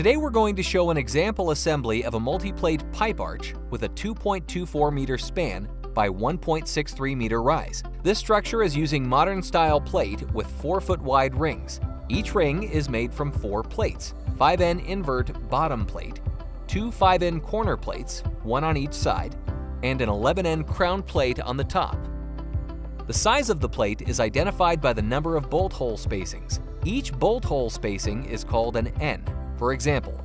Today we're going to show an example assembly of a multi-plate pipe arch with a 2.24 meter span by 1.63 meter rise. This structure is using modern style plate with 4 foot wide rings. Each ring is made from 4 plates, 5N invert bottom plate, two 5N corner plates, one on each side, and an 11N crown plate on the top. The size of the plate is identified by the number of bolt hole spacings. Each bolt hole spacing is called an N. For example,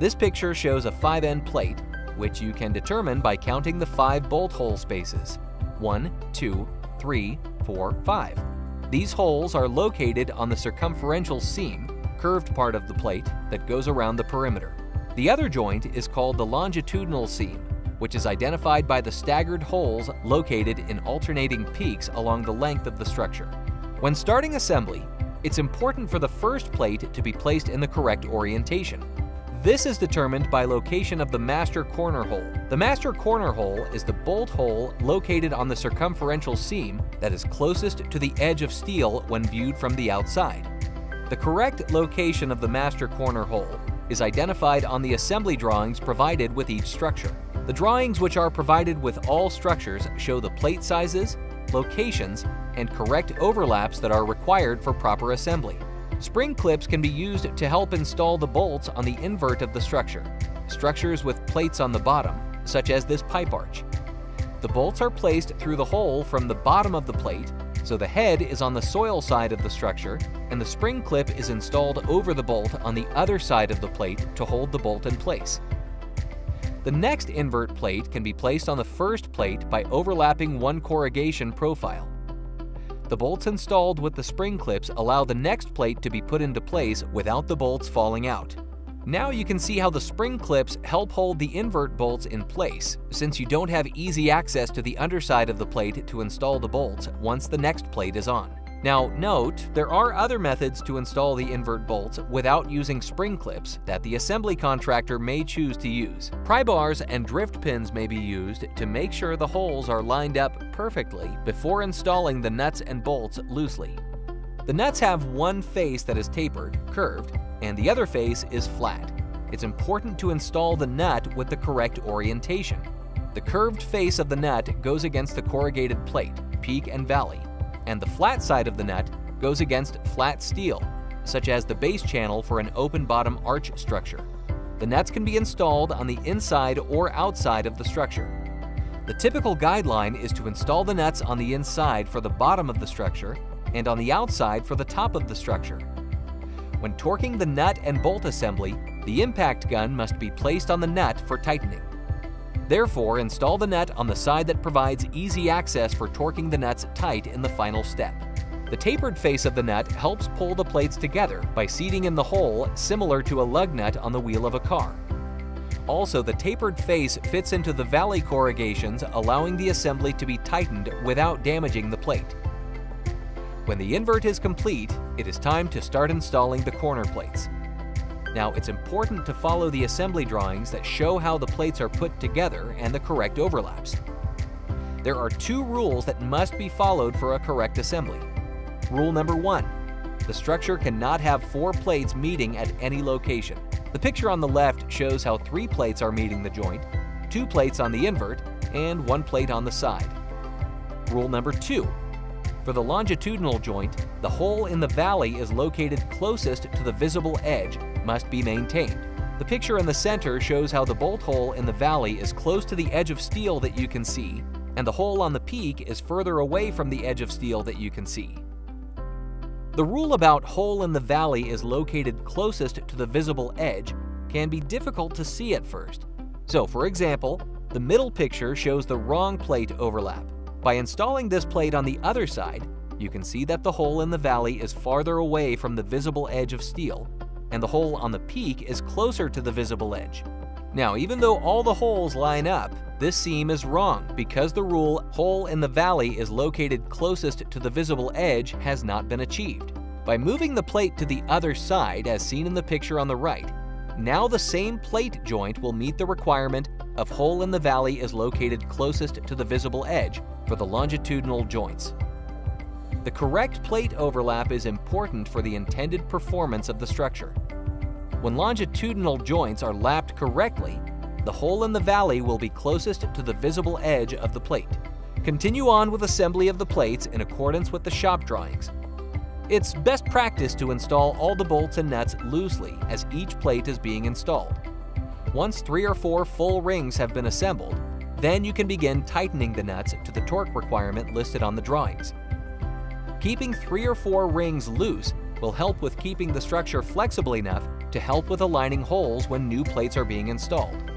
this picture shows a 5N plate, which you can determine by counting the five bolt hole spaces. 1, 2, 3, 4, 5. These holes are located on the circumferential seam, curved part of the plate that goes around the perimeter. The other joint is called the longitudinal seam, which is identified by the staggered holes located in alternating peaks along the length of the structure. When starting assembly, it's important for the first plate to be placed in the correct orientation. This is determined by location of the master corner hole. The master corner hole is the bolt hole located on the circumferential seam that is closest to the edge of steel when viewed from the outside. The correct location of the master corner hole is identified on the assembly drawings provided with each structure. The drawings which are provided with all structures show the plate sizes, locations, and correct overlaps that are required for proper assembly. Spring clips can be used to help install the bolts on the invert of the structure. Structures with plates on the bottom, such as this pipe arch. The bolts are placed through the hole from the bottom of the plate, so the head is on the soil side of the structure, and the spring clip is installed over the bolt on the other side of the plate to hold the bolt in place. The next invert plate can be placed on the first plate by overlapping one corrugation profile. The bolts installed with the spring clips allow the next plate to be put into place without the bolts falling out. Now you can see how the spring clips help hold the invert bolts in place, since you don't have easy access to the underside of the plate to install the bolts once the next plate is on. Now note, there are other methods to install the invert bolts without using spring clips that the assembly contractor may choose to use. Pry bars and drift pins may be used to make sure the holes are lined up perfectly before installing the nuts and bolts loosely. The nuts have one face that is tapered, curved, and the other face is flat. It's important to install the nut with the correct orientation. The curved face of the nut goes against the corrugated plate, peak and valley, and the flat side of the nut goes against flat steel, such as the base channel for an open bottom arch structure. The nuts can be installed on the inside or outside of the structure. The typical guideline is to install the nuts on the inside for the bottom of the structure and on the outside for the top of the structure. When torquing the nut and bolt assembly, the impact gun must be placed on the nut for tightening. Therefore, install the nut on the side that provides easy access for torquing the nuts tight in the final step. The tapered face of the nut helps pull the plates together by seating in the hole similar to a lug nut on the wheel of a car. Also, the tapered face fits into the valley corrugations, allowing the assembly to be tightened without damaging the plate. When the invert is complete, it is time to start installing the corner plates. Now, it's important to follow the assembly drawings that show how the plates are put together and the correct overlaps. There are two rules that must be followed for a correct assembly. Rule number one, the structure cannot have four plates meeting at any location. The picture on the left shows how three plates are meeting the joint, two plates on the invert, and one plate on the side. Rule number two, for the longitudinal joint, the hole in the valley is located closest to the visible edge must be maintained. The picture in the center shows how the bolt hole in the valley is close to the edge of steel that you can see, and the hole on the peak is further away from the edge of steel that you can see. The rule about hole in the valley is located closest to the visible edge can be difficult to see at first. So for example, the middle picture shows the wrong plate overlap. By installing this plate on the other side, you can see that the hole in the valley is farther away from the visible edge of steel, and the hole on the peak is closer to the visible edge. Now, even though all the holes line up, this seam is wrong because the rule hole in the valley is located closest to the visible edge has not been achieved. By moving the plate to the other side as seen in the picture on the right, now the same plate joint will meet the requirement of hole in the valley is located closest to the visible edge for the longitudinal joints. The correct plate overlap is important for the intended performance of the structure. When longitudinal joints are lapped correctly, the hole in the valley will be closest to the visible edge of the plate. Continue on with assembly of the plates in accordance with the shop drawings. It's best practice to install all the bolts and nuts loosely as each plate is being installed. Once three or four full rings have been assembled, then you can begin tightening the nuts to the torque requirement listed on the drawings. Keeping three or four rings loose will help with keeping the structure flexible enough to help with aligning holes when new plates are being installed.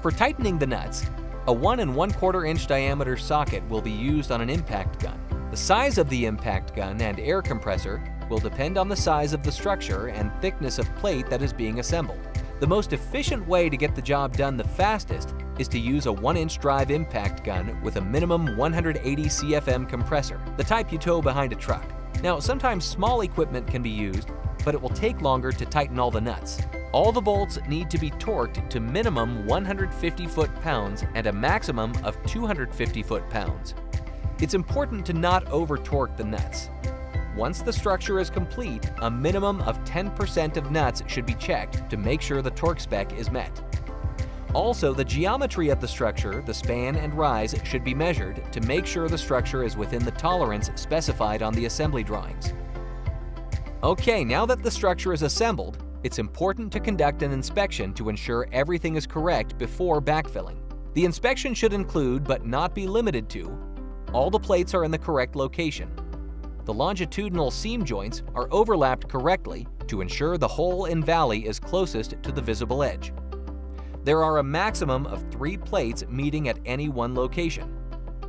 For tightening the nuts, a 1 and 1 quarter inch diameter socket will be used on an impact gun. The size of the impact gun and air compressor will depend on the size of the structure and thickness of plate that is being assembled. The most efficient way to get the job done the fastest is to use a 1-inch drive impact gun with a minimum 180 CFM compressor, the type you tow behind a truck. Now, sometimes small equipment can be used, but it will take longer to tighten all the nuts. All the bolts need to be torqued to minimum 150 foot-pounds and a maximum of 250 foot-pounds. It's important to not over-torque the nuts. Once the structure is complete, a minimum of 10% of nuts should be checked to make sure the torque spec is met. Also, the geometry of the structure, the span and rise, should be measured to make sure the structure is within the tolerance specified on the assembly drawings. Okay, now that the structure is assembled, it's important to conduct an inspection to ensure everything is correct before backfilling. The inspection should include, but not be limited to, all the plates are in the correct location. The longitudinal seam joints are overlapped correctly to ensure the hole in valley is closest to the visible edge. There are a maximum of three plates meeting at any one location.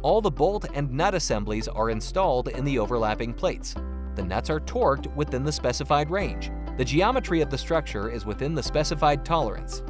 All the bolt and nut assemblies are installed in the overlapping plates. The nuts are torqued within the specified range. The geometry of the structure is within the specified tolerance.